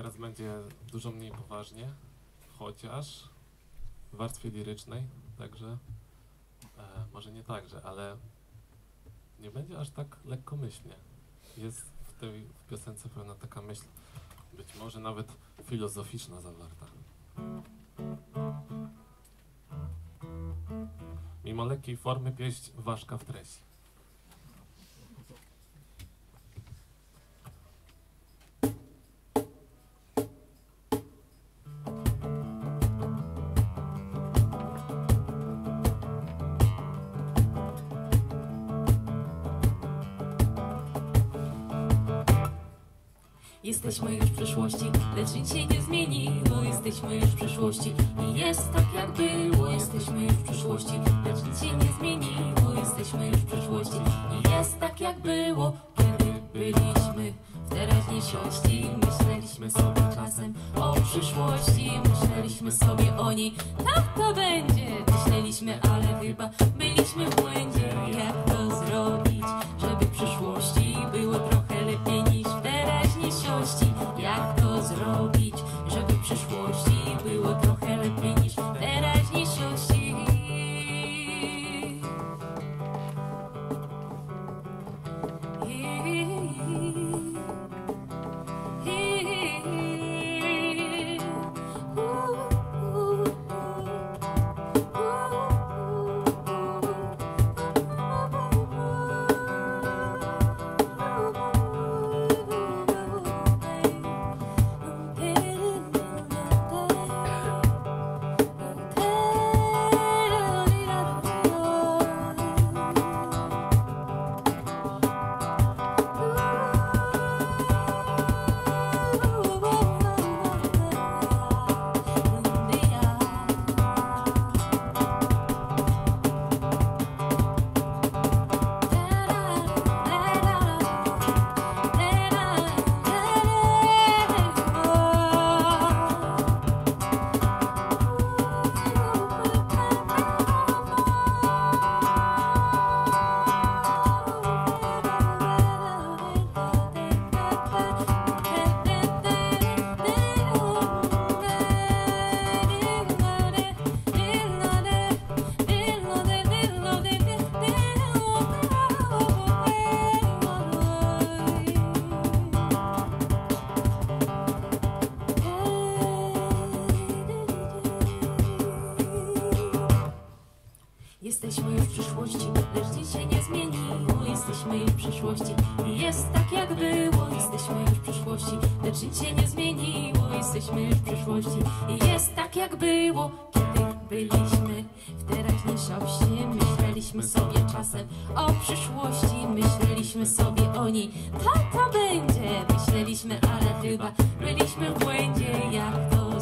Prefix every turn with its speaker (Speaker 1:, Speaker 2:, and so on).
Speaker 1: Teraz będzie dużo mniej poważnie, chociaż w warstwie lirycznej, także e, może nie także, ale nie będzie aż tak lekkomyślnie. Jest w tej w piosence pewna taka myśl, być może nawet filozoficzna zawarta. Mimo lekkiej formy pieść ważka w treści.
Speaker 2: Jesteśmy już w przeszłości, lecz nic się nie zmieniło. Jesteśmy już w przeszłości i jest tak jak było. Jesteśmy już w przeszłości, lecz nic się nie zmieniło. Jesteśmy już w przeszłości i jest tak jak było, kiedy byliśmy w teraźniejszości. Myśleliśmy sobie czasem o przyszłości, myśleliśmy sobie o niej. Tak to będzie, myśleliśmy, ale chyba byliśmy w błędzie. Teraźniejszości? Jesteśmy już w przyszłości, lecz nic się nie zmieniło. Jesteśmy już w przyszłości jest tak jak było. Jesteśmy już w przyszłości, lecz nic się nie zmieniło. Jesteśmy już w przyszłości jest tak jak było, kiedy byliśmy w teraźniejszości. Myśleliśmy sobie czasem o przyszłości, myśleliśmy sobie o niej. Tak to będzie, myśleliśmy, ale chyba byliśmy w błędzie. Jak to